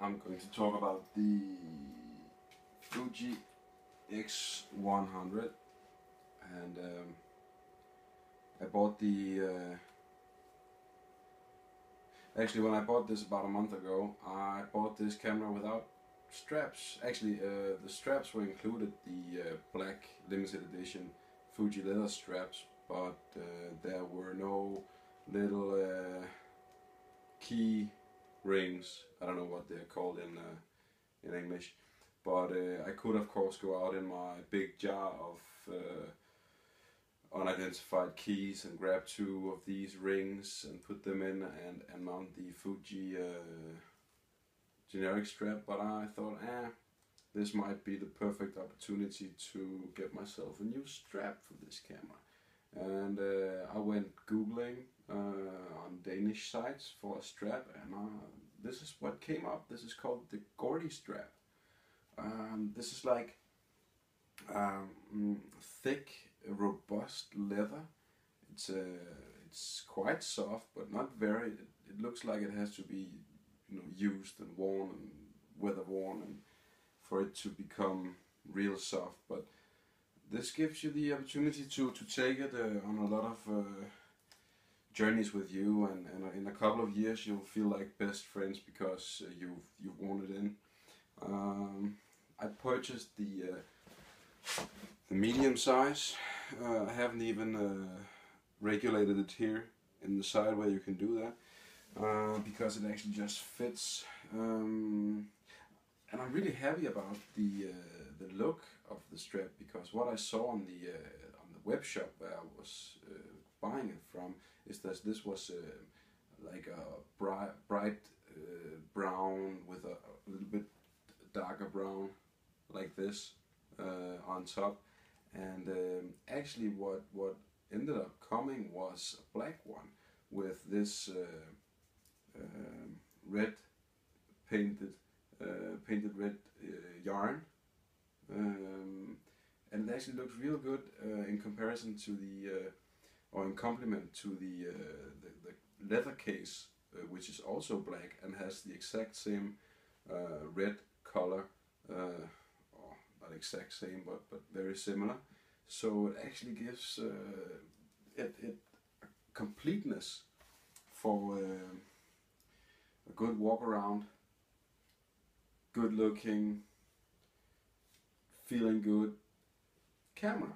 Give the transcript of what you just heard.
I'm going to talk about the Fuji X100 and um, I bought the uh, actually when I bought this about a month ago I bought this camera without straps. Actually uh, the straps were included the uh, black limited edition Fuji leather straps but uh, there were no little uh, key rings. I don't know what they're called in uh, in English, but uh, I could of course go out in my big jar of uh, unidentified keys and grab two of these rings and put them in and, and mount the Fuji uh, generic strap. But I thought, eh, this might be the perfect opportunity to get myself a new strap for this camera and uh, I went googling Danish sites for a strap and uh, this is what came up. This is called the Gordy strap. Um, this is like um, thick, robust leather. It's uh, it's quite soft, but not very. It, it, looks like it has to be, you know, used and worn and weather worn, and for it to become real soft. But this gives you the opportunity to, to take it uh, on a lot of uh, journeys with you and, and in a couple of years you'll feel like best friends because uh, you've, you've worn it in. Um, I purchased the, uh, the medium size. Uh, I haven't even uh, regulated it here in the side where you can do that because it actually just fits. Um, and I'm really happy about the uh, the look of the strap because what I saw on the uh, on the web shop where I was uh, buying it from is that this was uh, like a bright bright uh, brown with a, a, little bit darker brown like this uh, on top. And um, actually what what ended up coming was a black one with this um, red painted uh, painted red uh, yarn. Um, and it actually looks real good uh, in comparison to the or in complement to the, the, the leather case which is also black and has the exact same red color or not exact same but but very similar so it actually gives uh, it, it completeness for uh, a good walk around good looking, feeling good camera.